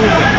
Boom.